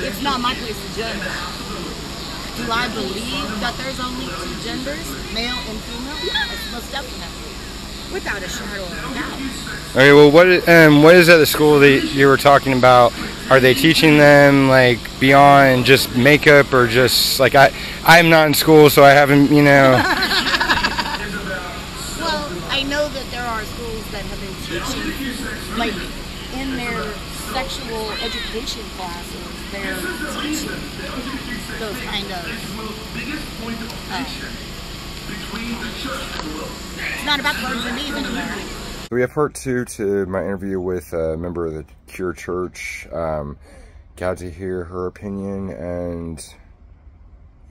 it's not my place to judge. Do I believe that there's only two genders, male and female? Yes, most definitely. Without a shadow of a doubt. Okay, well, what um, what is at the school that you were talking about? Are they teaching them like beyond just makeup or just like I I'm not in school, so I haven't you know. Well, I know that there are schools that have been teaching, like in their sexual education classes, they're teaching those kind of. Uh, it's not about birds and bees anymore. We have part two to my interview with a member of the Cure Church. Um, got to hear her opinion, and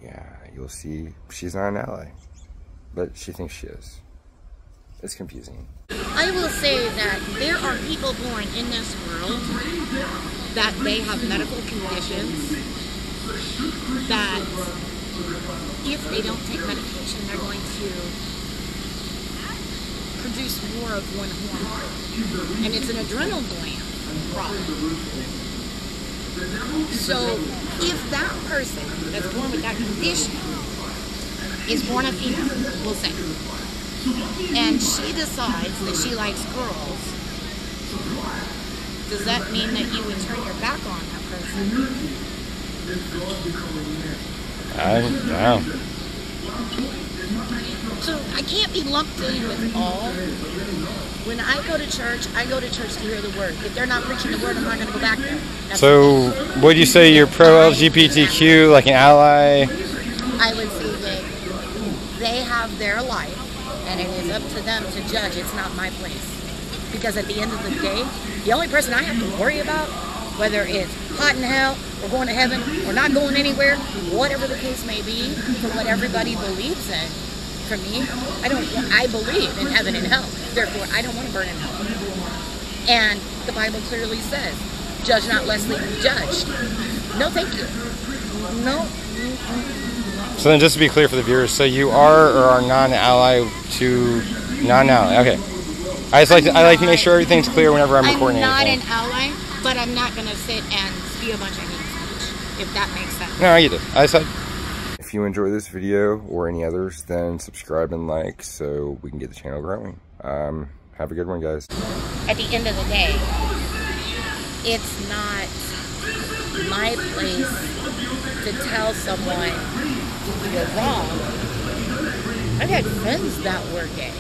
yeah, you'll see she's not an ally, but she thinks she is. It's confusing. I will say that there are people born in this world that they have medical conditions that if they don't take medication, they're going to produce more of one hormone. And it's an adrenal gland problem. So if that person that's born with that condition is born a female, we'll say, and she decides that she likes girls, does that mean that you would turn your back on that person? I don't know. So I can't be lumped in with all. When I go to church, I go to church to hear the word. If they're not preaching the word, I'm not going to go back there. That's So, would you say you're pro LGBTQ, like an ally? I would say that they have their life, and it is up to them to judge. It's not my place. Because at the end of the day, the only person I have to worry about, whether it's hot in hell, or going to heaven, or not going anywhere, whatever the case may be, for what everybody believes in. For me, I don't. I believe in heaven and hell. Therefore, I don't want to burn in hell. And the Bible clearly says, "Judge not, lest ye be judged." No, thank you. No, So then, just to be clear for the viewers, so you are or are non-ally to non-ally? Okay. I just like to, I like to make sure everything's clear whenever I'm recording. I'm not anything. an ally, but I'm not going to sit and spew a bunch of hate speech, if that makes sense. No, I get it. I said. If you enjoy this video or any others, then subscribe and like so we can get the channel growing. Um, have a good one, guys. At the end of the day, it's not my place to tell someone you're wrong. I've had friends that were gay.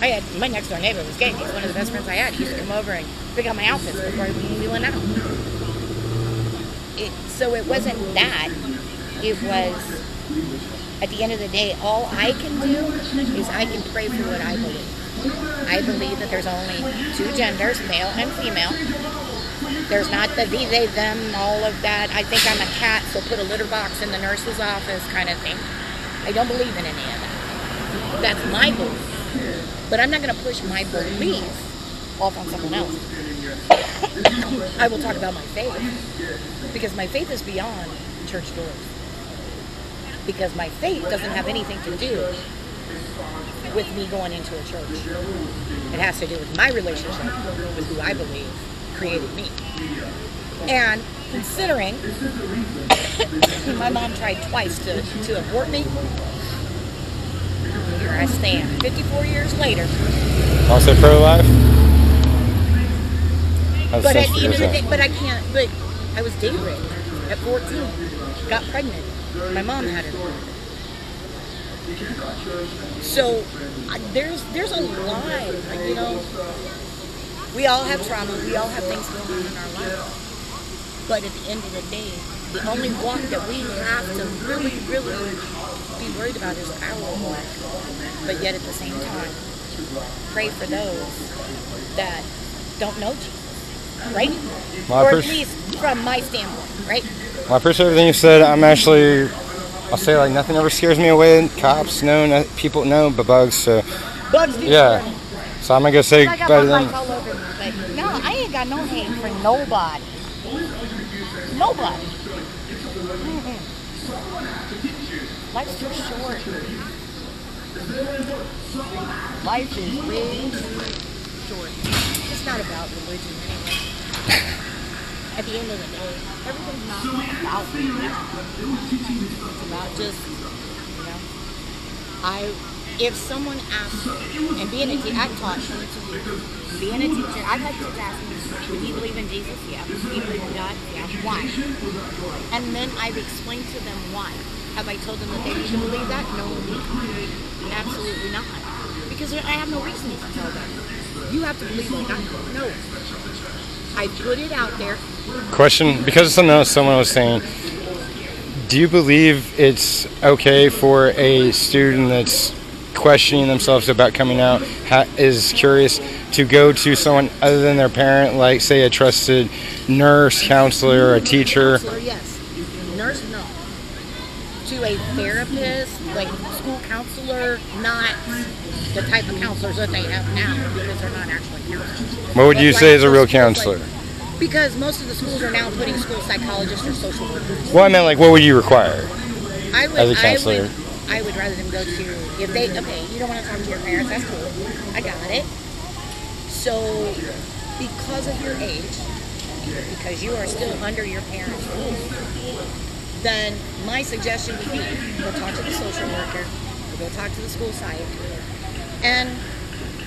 I had my next door neighbor was gay. He's one of the best friends I had. He used to come over and pick out my outfits before we we went out. It, so it wasn't that. It was at the end of the day, all I can do is I can pray for what I believe. I believe that there's only two genders, male and female. There's not the they, they, them, all of that. I think I'm a cat, so put a litter box in the nurse's office kind of thing. I don't believe in any of that. That's my belief. But I'm not going to push my belief off on someone else. I will talk about my faith because my faith is beyond church doors. Because my faith doesn't have anything to do with me going into a church. It has to do with my relationship with who I believe created me. And considering my mom tried twice to, to abort me, here I stand 54 years later. Also pro-life. But at the end of the day, but I can't, but I was raped at 14, got pregnant. My mom had her. So uh, there's there's a lot, like, you know. We all have trauma. We all have things going on in our life. But at the end of the day, the only walk that we have to really, really be worried about is our walk. But yet at the same time, pray for those that don't know Jesus, right? Well, or at least from my standpoint, right? Well, I appreciate everything you said. I'm actually, I'll say like nothing ever scares me away. Cops, no, no people, no, but bugs. So Bugs yeah. So I'm gonna go say I got bye to bug all over me. But no, I ain't got no hate for nobody. Nobody. Mm-mm. Life's too short. Life is way too short. It's not about religion anyway. at the end of the day, everything's not about religion. It's about just, you know, I, if someone asks and being a teacher, I've taught 22 years, being a teacher, I've had kids ask me, do you believe in Jesus? Yeah. Do you believe in God? Yeah. Why? And then I've explained to them why. Have I told them that they need to believe that? No, absolutely not. Because I have no reason to tell them. You have to believe like I. No. I put it out there. Question because of something else someone was saying. Do you believe it's okay for a student that's questioning themselves about coming out, ha- is curious to go to someone other than their parent, like say a trusted nurse, counselor, or a teacher? Counselor, yes. To a therapist, like school counselor, not the type of counselors that they have now because they're not actually counselors. What would you That's say is a real counselor? like- because most of the schools are now putting school psychologists or social workers. Well, I meant like, what would you require? I would, As a counselor. would, I would rather them go to if they okay. You don't want to talk to your parents. That's cool. I got it. So, because of your age, because you are still under your parents' rule, then my suggestion would be go talk to the social worker, or go talk to the school site, and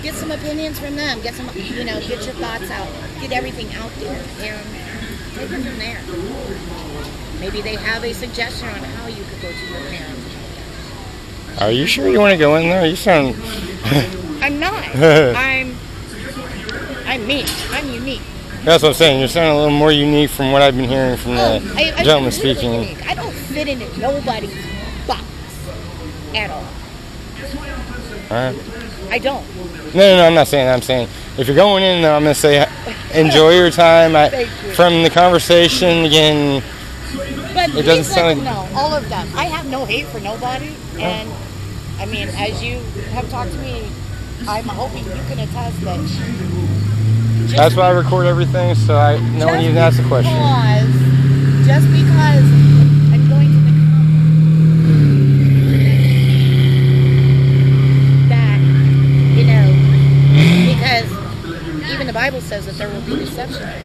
get some opinions from them. Get some, you know, get your thoughts out, get everything out there, and take it from there. Maybe they have a suggestion on how you could go to your parents. Are you sure you want to go in there? You sound. I'm not. I'm. I'm me. I'm unique. That's what I'm saying. You're sounding a little more unique from what I've been hearing from oh, the Oh, I, I'm gentleman speaking. unique. I don't fit into nobody's box at all. Alright. I don't. No, no, no, I'm not saying that. I'm saying if you're going in there, I'm going to say enjoy your time. I, you. from the conversation, again, But It doesn't sound them know, all of them. I have no hate for nobody, and I mean, as you have talked to me, I'm hoping you can attest that. That's why I record everything so I no one even asks a question. Just because I'm going to the conference that, you know, because even the Bible says that there will be deception.